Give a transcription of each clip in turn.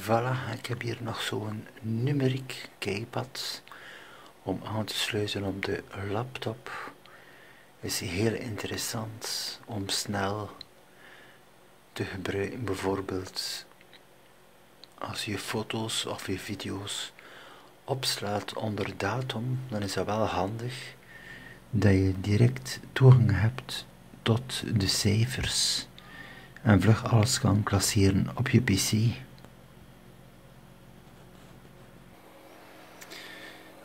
Voilà, ik heb hier nog zo'n numeriek keypad om aan te sluiten op de laptop. Is heel interessant om snel te gebruiken, bijvoorbeeld als je foto's of je video's opslaat onder datum, dan is dat wel handig dat je direct toegang hebt tot de cijfers en vlug alles kan klasseren op je pc.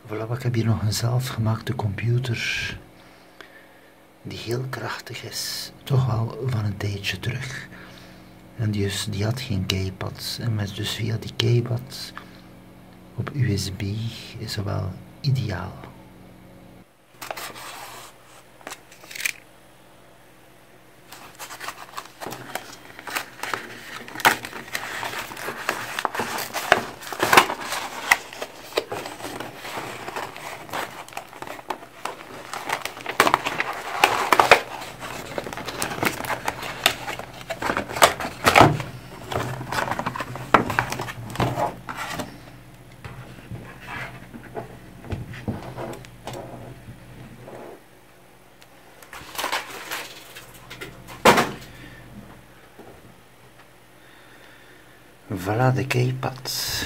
Voilà, ik heb hier nog een zelfgemaakte computer die heel krachtig is, toch wel van een tijdje terug. En dus, die had geen keypad. En met dus via die keypad op USB is dat wel ideaal. Voilà de keypad.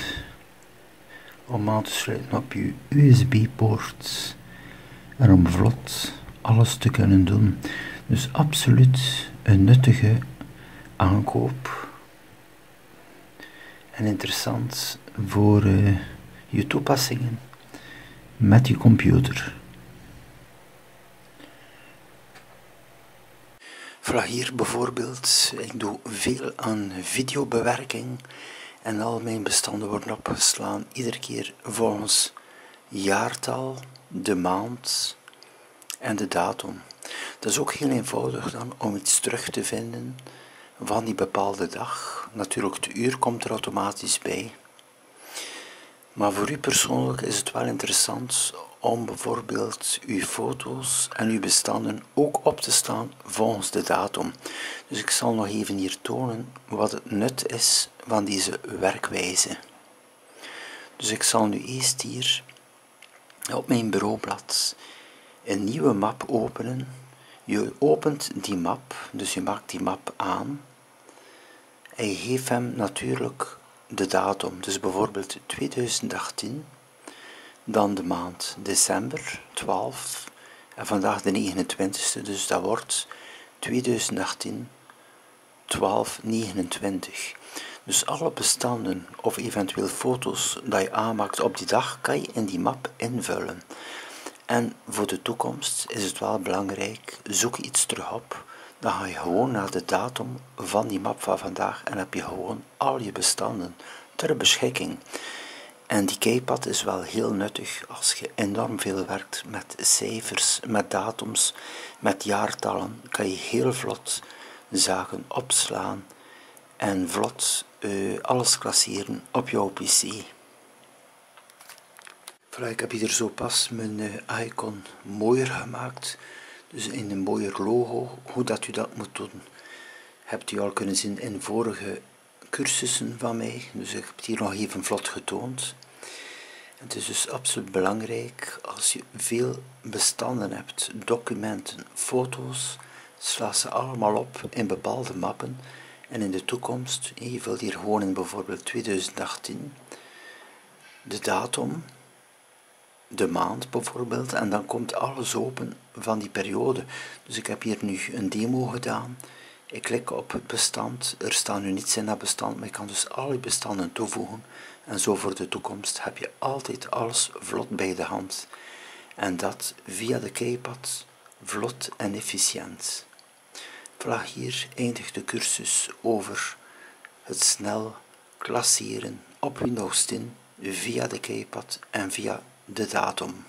Om aan te sluiten op je USB-poort. En om vlot alles te kunnen doen. Dus absoluut een nuttige aankoop. En interessant voor uh, je toepassingen met je computer. Hier bijvoorbeeld, ik doe veel aan videobewerking en al mijn bestanden worden opgeslaan iedere keer volgens jaartal, de maand en de datum. Dat is ook heel eenvoudig dan om iets terug te vinden van die bepaalde dag. Natuurlijk, de uur komt er automatisch bij. Maar voor u persoonlijk is het wel interessant om bijvoorbeeld uw foto's en uw bestanden ook op te staan volgens de datum. Dus ik zal nog even hier tonen wat het nut is van deze werkwijze. Dus ik zal nu eerst hier op mijn bureaublad een nieuwe map openen. Je opent die map, dus je maakt die map aan en je geeft hem natuurlijk de datum, dus bijvoorbeeld 2018 dan de maand december 12 en vandaag de 29e, dus dat wordt 2018 1229. Dus alle bestanden of eventueel foto's dat je aanmaakt op die dag kan je in die map invullen. En voor de toekomst is het wel belangrijk, zoek iets terug op, dan ga je gewoon naar de datum van die map van vandaag en heb je gewoon al je bestanden ter beschikking. En die keypad is wel heel nuttig als je enorm veel werkt met cijfers, met datums, met jaartallen. Kan je heel vlot zaken opslaan en vlot uh, alles klasseren op jouw pc. Ik heb hier zo pas mijn uh, icon mooier gemaakt. Dus in een mooier logo. Hoe dat u dat moet doen, hebt u al kunnen zien in vorige cursussen van mij. Dus ik heb het hier nog even vlot getoond. Het is dus absoluut belangrijk als je veel bestanden hebt, documenten, foto's, sla ze allemaal op in bepaalde mappen en in de toekomst, je vult hier gewoon in bijvoorbeeld 2018, de datum, de maand bijvoorbeeld, en dan komt alles open van die periode. Dus ik heb hier nu een demo gedaan. Ik klik op het bestand, er staat nu niets in dat bestand, maar ik kan dus alle bestanden toevoegen en zo voor de toekomst heb je altijd alles vlot bij de hand. En dat via de keypad, vlot en efficiënt. Voilà, hier eindigt de cursus over het snel klasseren op Windows 10 via de keypad en via de datum.